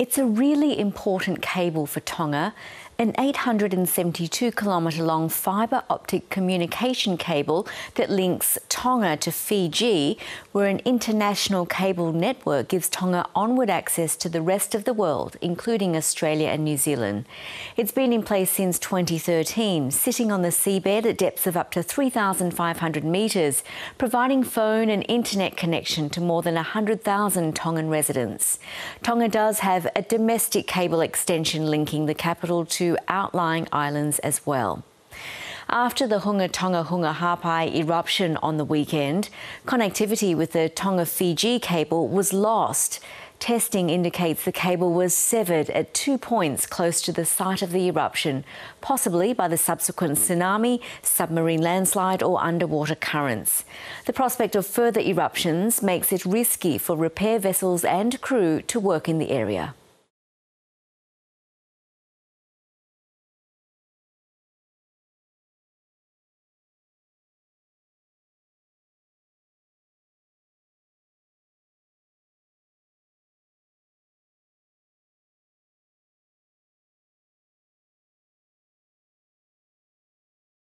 It's a really important cable for Tonga, an 872 kilometre long fibre optic communication cable that links Tonga to Fiji, where an international cable network gives Tonga onward access to the rest of the world, including Australia and New Zealand. It's been in place since 2013, sitting on the seabed at depths of up to 3,500 metres, providing phone and internet connection to more than 100,000 Tongan residents. Tonga does have a domestic cable extension linking the capital to outlying islands as well. After the Hunga Tonga Hunga Ha'apai eruption on the weekend, connectivity with the Tonga Fiji cable was lost. Testing indicates the cable was severed at two points close to the site of the eruption, possibly by the subsequent tsunami, submarine landslide, or underwater currents. The prospect of further eruptions makes it risky for repair vessels and crew to work in the area.